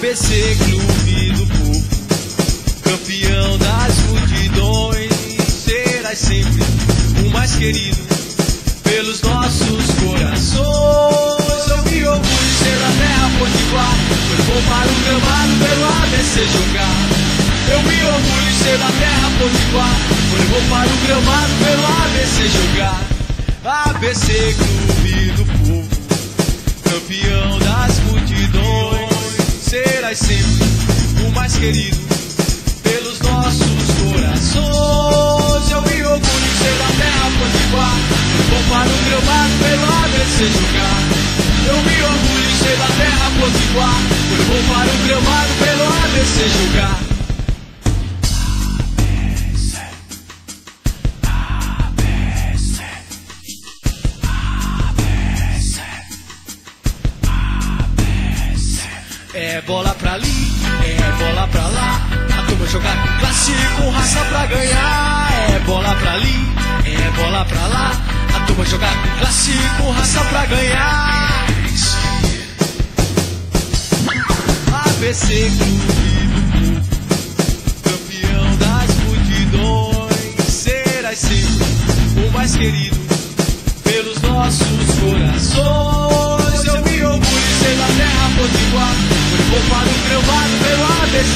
ABC Clube do Povo, campeão das multidões, serás sempre o mais querido pelos nossos corações. Eu me orgulho ser da terra potiguar, foi bom para o gramado pelo ABC jogar. Eu me orgulho ser da terra potiguar, foi bom para o gramado pelo ABC jogar. ABC Clube do Povo, campeão das multidões, serás sempre o mais querido pelos nossos corações. Eu me orgulho de ser da terra potiguar, bom para o gramado pelo ABC jogar. Eu me orgulho de ser da terra potiguar, bom para o gramado pelo ABC jogar. Bola pra ali, é bola pra lá. A turma jogar com classe, com raça pra ganhar. É bola pra ali, é bola pra lá. A turma jogar com classe, com raça pra ganhar. ABC Clube campeão das multidões. Serás sempre o mais querido pelos nossos corações.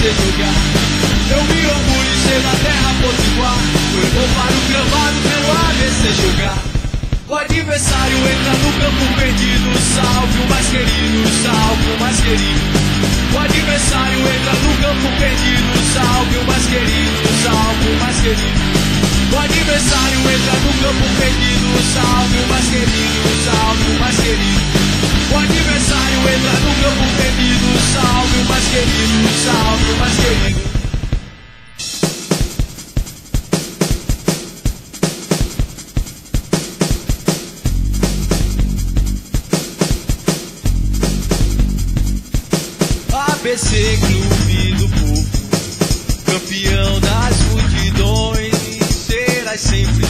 ABC jogar. Eu me orgulho de ser da terra potiguar. Foi bom para o gramado pelo ABC jogar. O adversário entra no campo perdido. Salve o mais querido, salve o mais querido. O adversário entra no campo perdido. Salve o mais querido, salve o mais querido. O adversário entra no campo perdido. Salve o mais querido, salve o mais querido. O adversário entra no campo perdido. ABC Clube do Povo, campeão das multidões, serás sempre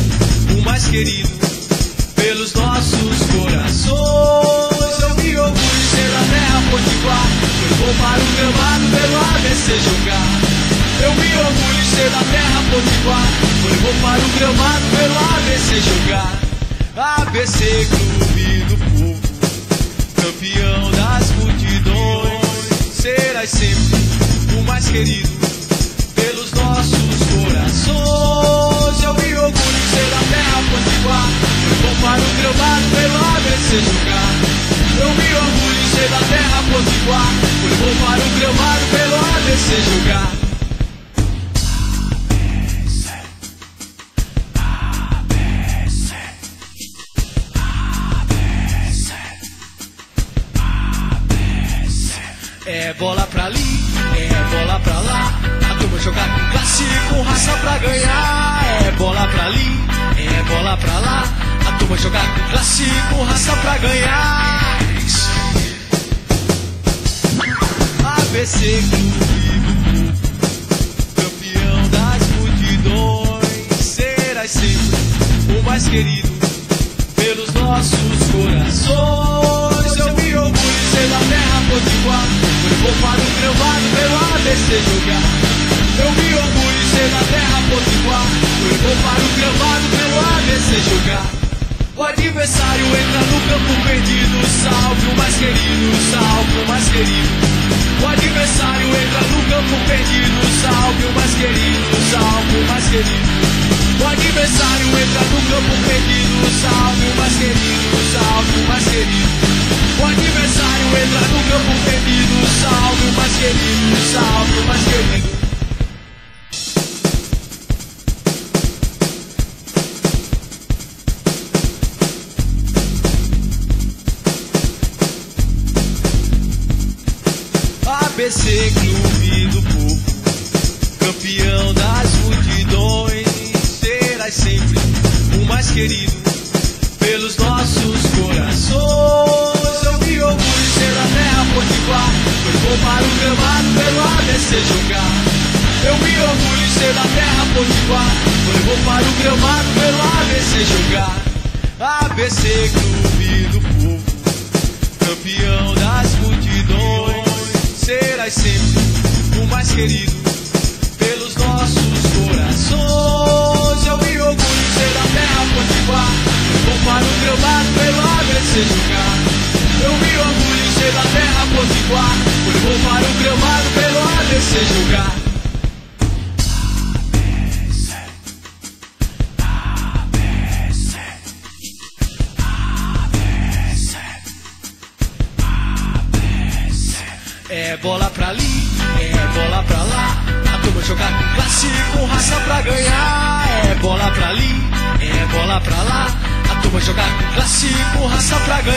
o mais querido pelos nossos corações. Eu me orgulho de ser da terra potiguar, foi bom para o gramado pelo ABC jogar. Eu me orgulho de ser da terra potiguar, foi bom para o gramado pelo ABC jogar. ABC Clube do Povo, campeão das multidões querido pelos nossos corações. Eu me orgulho de ser da terra potiguar, foi bom para o gramado pelo ABC jogar. Eu me orgulho de ser da terra potiguar, foi bom para o gramado pelo ABC jogar. É bola pra ali, bola pra lá. A turma jogar com classe, com raça pra ganhar. É bola pra ali, é bola pra lá. A turma jogar com classe, com raça pra ganhar. ABC do Povo, campeão das multidões. Serás sempre o mais querido pelos nossos corações. ABC jogar. Eu me orgulho de ser da terra potiguar. Foi bom para o gramado pelo ABC jogar. O adversário entra no campo perdido. Salve o mais querido, salve o mais querido. O adversário entra no campo perdido. Salve o mais querido, salve o mais querido. O adversário entra no campo perdido. Salve o mais querido, salve o mais querido. O adversário entra no campo perdido. Salve o mais querido, ABC Clube do Povo, campeão das multidões, serás sempre o mais querido pelos nossos corações. Eu me orgulho ser da terra potiguar, foi bom para o gramado pelo ABC jogar. Eu me orgulho ser da terra potiguar, foi bom para o gramado pelo ABC jogar. ABC Clube do Povo, serás sempre o mais querido pelos nossos corações. Eu me orgulho de ser da terra potiguar, para o gramado pelo ABC jogar. Eu me orgulho de ser da terra potiguar, para o gramado pelo ABC jogar. Bola pra ali, é bola pra lá. A turma jogar com classe, com raça pra ganhar. É bola pra ali, é bola pra lá. A turma jogar com classe, com raça pra ganhar.